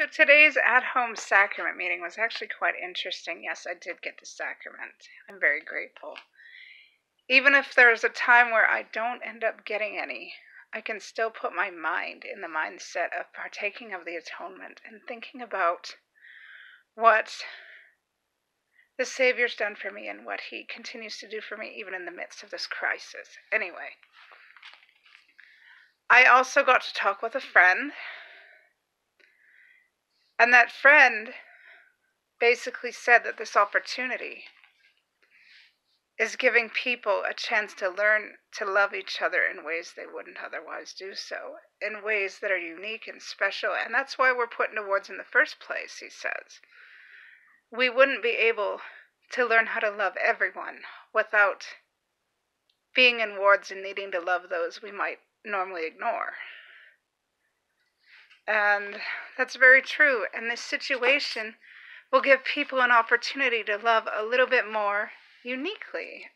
So today's at home sacrament meeting was actually quite interesting. Yes, I did get the sacrament. I'm very grateful. Even if there's a time where I don't end up getting any, I can still put my mind in the mindset of partaking of the atonement and thinking about what the Savior's done for me and what He continues to do for me, even in the midst of this crisis. Anyway, I also got to talk with a friend, and that friend basically said that this opportunity is giving people a chance to learn to love each other in ways they wouldn't otherwise do so, in ways that are unique and special. And that's why we're putting awards in the first place, he says. We wouldn't be able to learn how to love everyone without being in wards and needing to love those we might normally ignore. And that's very true. And this situation will give people an opportunity to love a little bit more uniquely